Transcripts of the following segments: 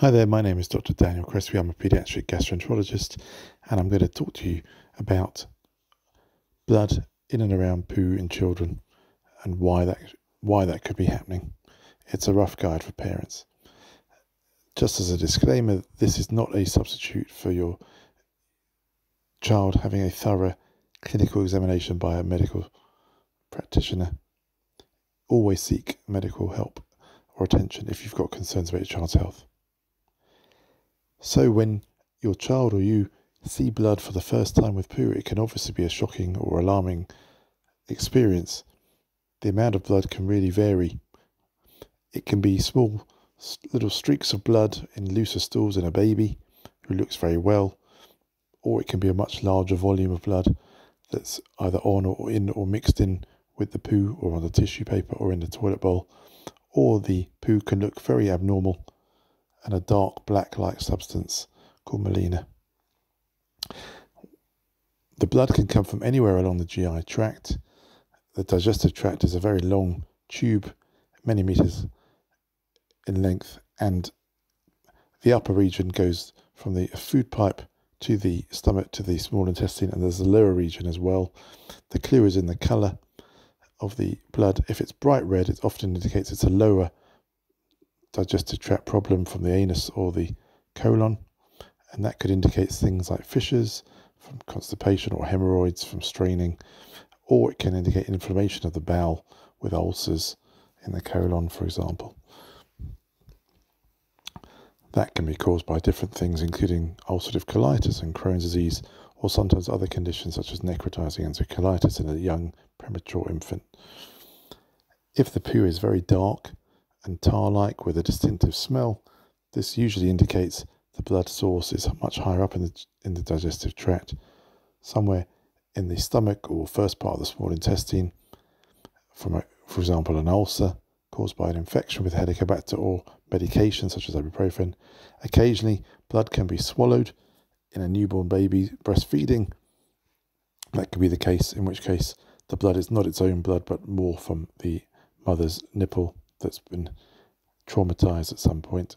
Hi there, my name is Dr. Daniel Crespi. I'm a pediatric gastroenterologist, and I'm going to talk to you about blood in and around poo in children and why that why that could be happening. It's a rough guide for parents. Just as a disclaimer, this is not a substitute for your child having a thorough clinical examination by a medical practitioner. Always seek medical help or attention if you've got concerns about your child's health. So, when your child or you see blood for the first time with poo, it can obviously be a shocking or alarming experience. The amount of blood can really vary. It can be small little streaks of blood in looser stools in a baby who looks very well, or it can be a much larger volume of blood that's either on or in or mixed in with the poo or on the tissue paper or in the toilet bowl, or the poo can look very abnormal and a dark black like substance called melena. The blood can come from anywhere along the GI tract. The digestive tract is a very long tube, many meters in length, and the upper region goes from the food pipe to the stomach to the small intestine, and there's a lower region as well. The clue is in the colour of the blood. If it's bright red, it often indicates it's a lower digestive tract problem from the anus or the colon, and that could indicate things like fissures from constipation or hemorrhoids from straining, or it can indicate inflammation of the bowel with ulcers in the colon, for example. That can be caused by different things, including ulcerative colitis and Crohn's disease, or sometimes other conditions such as necrotizing enterocolitis in a young premature infant. If the poo is very dark, and tar-like with a distinctive smell. This usually indicates the blood source is much higher up in the, in the digestive tract, somewhere in the stomach or first part of the small intestine, from, a, for example, an ulcer caused by an infection with Helicobacter or medication such as ibuprofen. Occasionally, blood can be swallowed in a newborn baby breastfeeding. That could be the case, in which case the blood is not its own blood, but more from the mother's nipple that's been traumatized at some point.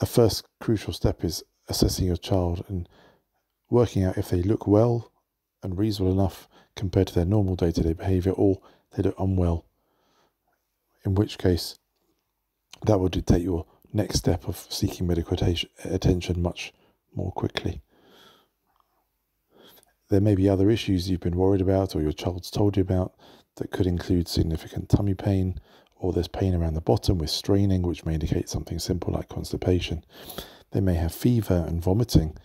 A first crucial step is assessing your child and working out if they look well and reasonable enough compared to their normal day to day behavior or they look unwell. In which case, that will dictate your next step of seeking medical attention much more quickly. There may be other issues you've been worried about or your child's told you about that could include significant tummy pain, or there's pain around the bottom with straining, which may indicate something simple like constipation. They may have fever and vomiting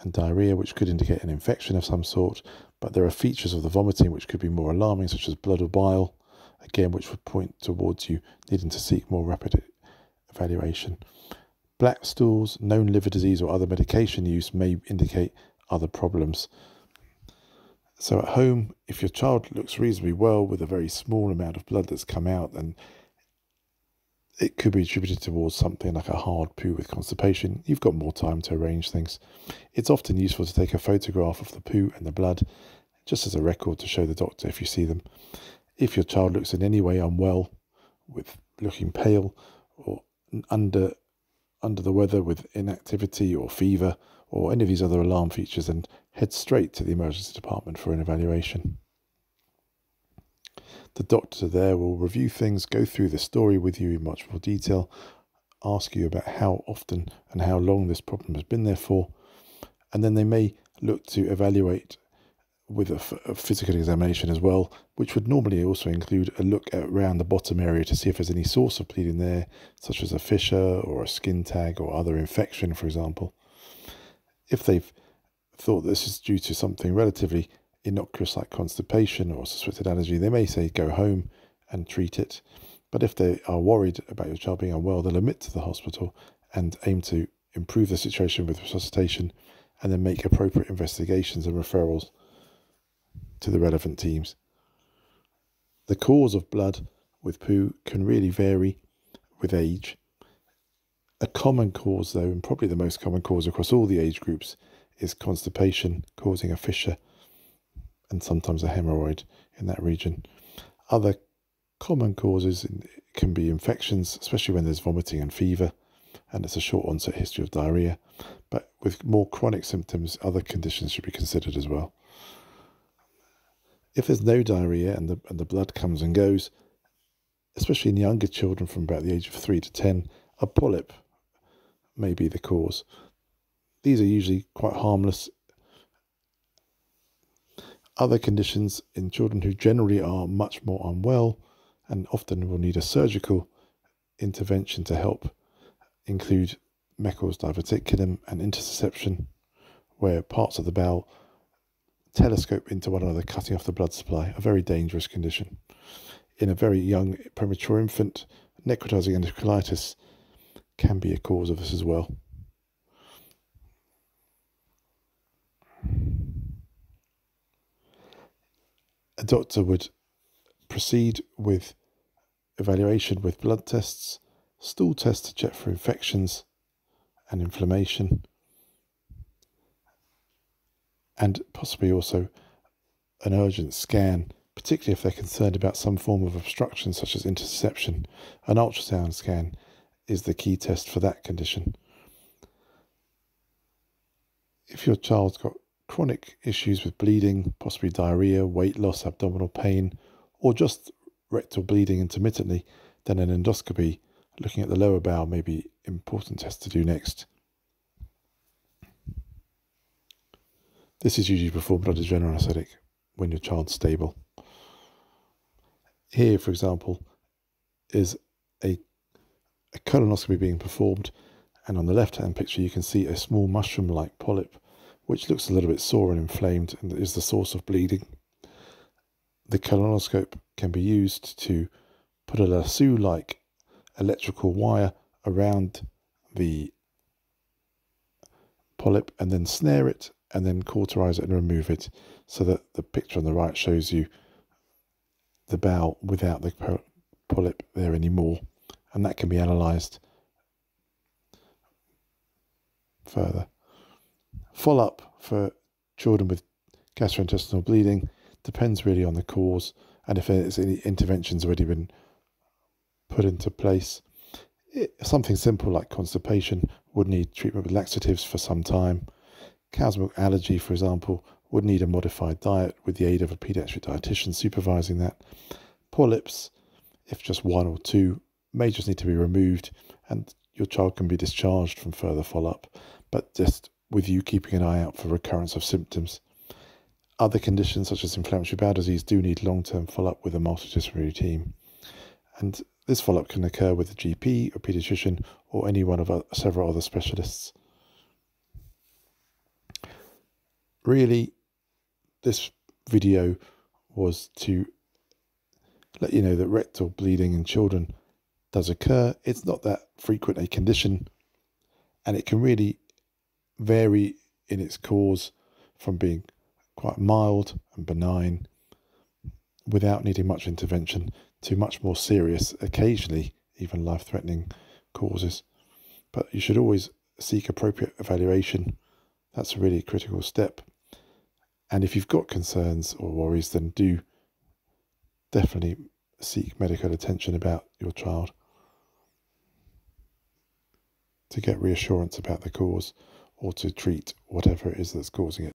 and diarrhea, which could indicate an infection of some sort, but there are features of the vomiting which could be more alarming, such as blood or bile, again, which would point towards you needing to seek more rapid evaluation. Black stools, known liver disease, or other medication use may indicate other problems. So at home, if your child looks reasonably well with a very small amount of blood that's come out, then it could be attributed towards something like a hard poo with constipation. You've got more time to arrange things. It's often useful to take a photograph of the poo and the blood, just as a record to show the doctor if you see them. If your child looks in any way unwell, with looking pale or under under the weather with inactivity or fever or any of these other alarm features, and head straight to the emergency department for an evaluation. The doctor there will review things, go through the story with you in much more detail, ask you about how often and how long this problem has been there for, and then they may look to evaluate with a, physical examination as well, which would normally also include a look at around the bottom area to see if there's any source of bleeding there, such as a fissure or a skin tag or other infection, for example. If they've thought this is due to something relatively innocuous like constipation or suspected allergy, they may say go home and treat it. But if they are worried about your child being unwell, they'll admit to the hospital and aim to improve the situation with resuscitation and then make appropriate investigations and referrals to the relevant teams. The cause of blood with poo can really vary with age. A common cause, though, and probably the most common cause across all the age groups, is constipation causing a fissure and sometimes a hemorrhoid in that region. Other Common causes can be infections, especially when there's vomiting and fever, and it's a short onset history of diarrhea. But with more chronic symptoms, other conditions should be considered as well. If there's no diarrhea and the, and the blood comes and goes, especially in younger children from about the age of 3 to 10, a polyp may be the cause. These are usually quite harmless. Other conditions in children who generally are much more unwell and often will need a surgical intervention to help include Meckel's diverticulum and intussusception, where parts of the bowel telescope into one another, cutting off the blood supply, a very dangerous condition. In a very young premature infant, necrotizing enterocolitis can be a cause of this as well. A doctor would proceed with evaluation with blood tests, stool tests to check for infections and inflammation, and possibly also an urgent scan, particularly if they're concerned about some form of obstruction such as intussusception. An ultrasound scan is the key test for that condition. If your child's got chronic issues with bleeding, possibly diarrhea, weight loss, abdominal pain, or just rectal bleeding intermittently, then an endoscopy looking at the lower bowel may be important test to do next. This is usually performed under general anaesthetic when your child's stable. Here, for example, is a colonoscopy being performed, and on the left hand picture, you can see a small mushroom like polyp, which looks a little bit sore and inflamed and is the source of bleeding. The colonoscope can be used to put a lasso like electrical wire around the polyp and then snare it and then cauterize it and remove it so that the picture on the right shows you the bowel without the polyp there anymore and that can be analysed further. Follow up for children with gastrointestinal bleeding depends really on the cause and if any interventions already been put into place. It, something simple like constipation would need treatment with laxatives for some time. Cow's milk allergy, for example, would need a modified diet with the aid of a paediatric dietitian supervising that. Polyps, if just one or two, may just need to be removed and your child can be discharged from further follow up, but just with you keeping an eye out for recurrence of symptoms. Other conditions such as inflammatory bowel disease do need long term follow up with a multidisciplinary team. And this follow up can occur with a GP or paediatrician or any one of several other specialists. Really, this video was to let you know that rectal bleeding in children does occur. It's not that frequent a condition, and it can really vary in its cause from being quite mild and benign without needing much intervention to much more serious, occasionally even life threatening causes. But you should always seek appropriate evaluation. That's a really critical step. And if you've got concerns or worries, then do definitely seek medical attention about your child to get reassurance about the cause or to treat whatever it is that's causing it.